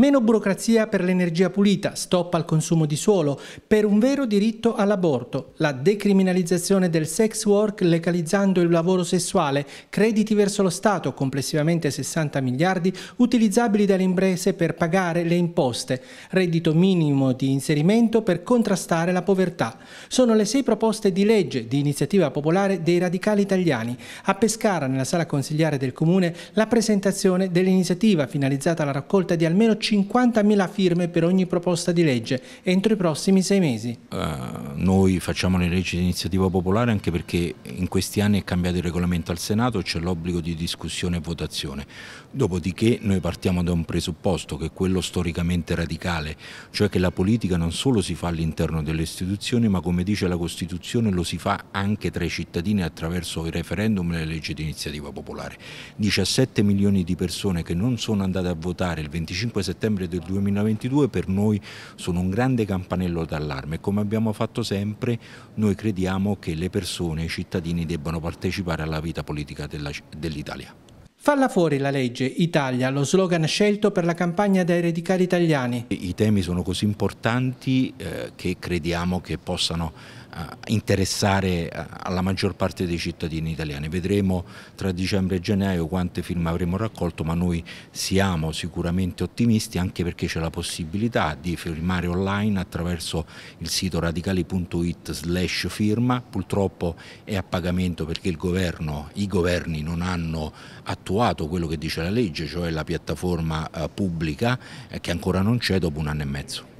Meno burocrazia per l'energia pulita, stop al consumo di suolo, per un vero diritto all'aborto, la decriminalizzazione del sex work legalizzando il lavoro sessuale, crediti verso lo Stato, complessivamente 60 miliardi, utilizzabili dalle imprese per pagare le imposte, reddito minimo di inserimento per contrastare la povertà. Sono le sei proposte di legge di iniziativa popolare dei radicali italiani. A Pescara, nella sala consigliare del Comune, la presentazione dell'iniziativa finalizzata alla raccolta di almeno 50.000 firme per ogni proposta di legge entro i prossimi sei mesi. Uh, noi facciamo le leggi di iniziativa popolare anche perché in questi anni è cambiato il regolamento al Senato, c'è l'obbligo di discussione e votazione. Dopodiché noi partiamo da un presupposto che è quello storicamente radicale, cioè che la politica non solo si fa all'interno delle istituzioni, ma come dice la Costituzione lo si fa anche tra i cittadini attraverso i referendum e le leggi di iniziativa popolare. 17 milioni di persone che non sono andate a votare il 25 settembre del 2022 per noi sono un grande campanello d'allarme e come abbiamo fatto sempre noi crediamo che le persone, i cittadini debbano partecipare alla vita politica dell'Italia. Falla fuori la legge Italia, lo slogan scelto per la campagna dei radicali italiani. I temi sono così importanti eh, che crediamo che possano interessare alla maggior parte dei cittadini italiani. Vedremo tra dicembre e gennaio quante firme avremo raccolto, ma noi siamo sicuramente ottimisti anche perché c'è la possibilità di firmare online attraverso il sito radicali.it slash firma. Purtroppo è a pagamento perché governo, i governi non hanno attuato quello che dice la legge, cioè la piattaforma eh, pubblica eh, che ancora non c'è dopo un anno e mezzo.